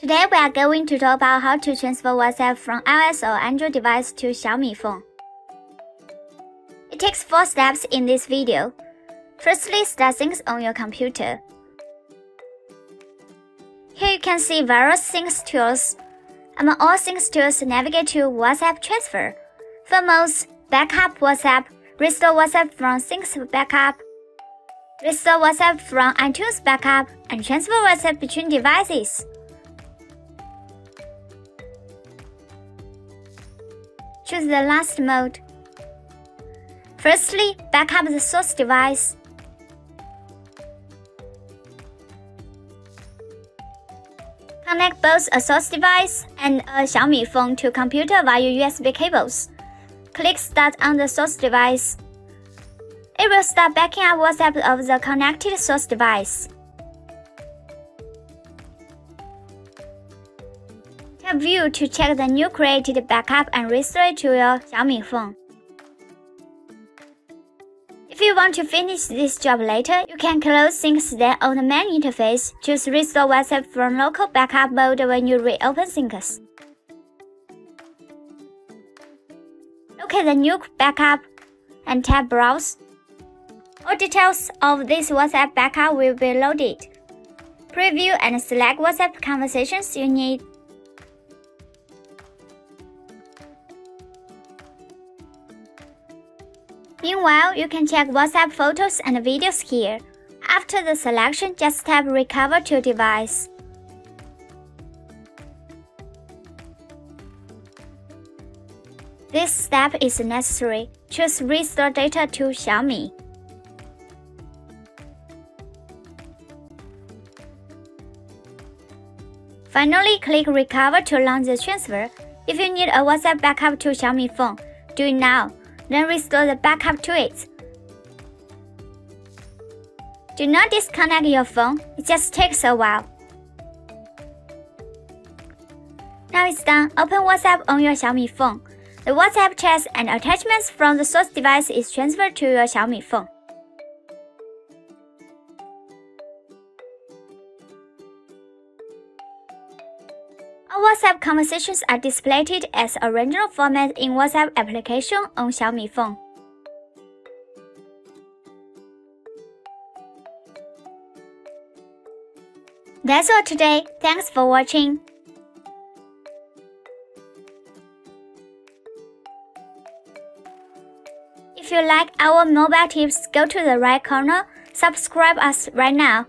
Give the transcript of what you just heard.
Today we are going to talk about how to transfer WhatsApp from iOS or Android device to Xiaomi phone. It takes four steps in this video. Firstly, start Syncios on your computer. Here you can see various Syncios tools. Among all Syncios tools, navigate to WhatsApp Transfer. For most, Backup WhatsApp, Restore WhatsApp from Syncios Backup, Restore WhatsApp from iTunes Backup, and Transfer WhatsApp between devices. Choose the last mode. Firstly, backup the source device. Connect both a source device and a Xiaomi phone to computer via USB cables. Click Start on the source device. It will start backing up WhatsApp of the connected source device. Tap View to check the new created backup and restore it to your Xiaomi phone. If you want to finish this job later, you can close Syncios then on the main interface, choose Restore WhatsApp from local backup mode when you reopen Syncios. Look at the new backup and tap Browse. All details of this WhatsApp backup will be loaded. Preview and select WhatsApp conversations you need. Meanwhile, you can check WhatsApp photos and videos here. After the selection, just tap Recover to device. This step is necessary. Choose Restore Data to Xiaomi. Finally, click Recover to launch the transfer. If you need a WhatsApp backup to Xiaomi phone, do it now then restore the backup to it. Do not disconnect your phone, it just takes a while. Now it's done, open WhatsApp on your Xiaomi phone. The WhatsApp chats and attachments from the source device is transferred to your Xiaomi phone. All WhatsApp conversations are displayed as original format in WhatsApp application on Xiaomi phone. That's all today. Thanks for watching. If you like our mobile tips, go to the right corner, subscribe us right now.